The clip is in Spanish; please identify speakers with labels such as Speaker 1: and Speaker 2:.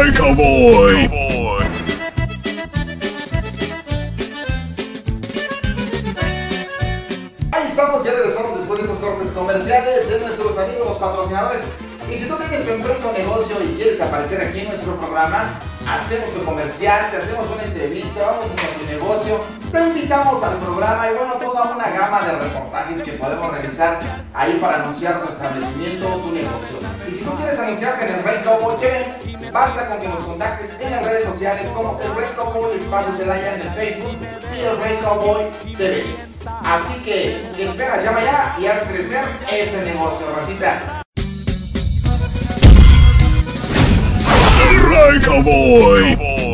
Speaker 1: Rey Cowboy.
Speaker 2: Ahí estamos, ya regresamos después de estos cortes comerciales de nuestros amigos patrocinadores. Y si tú tienes tu empresa o negocio y quieres aparecer aquí en nuestro programa, hacemos tu comercial, te hacemos una entrevista, vamos a tu negocio, te invitamos al programa y bueno, toda una gama de reportajes que podemos realizar ahí para anunciar tu establecimiento o tu negocio. Y si tú quieres anunciarte en el Rey Cowboy basta con que nos contactes en las redes sociales como el Rey Cowboy Espacio Celaya en el Facebook y el Rey Cowboy TV. Así que, ¿qué esperas? Llama ya y haz crecer ese negocio, racita.
Speaker 1: Rey Cowboy.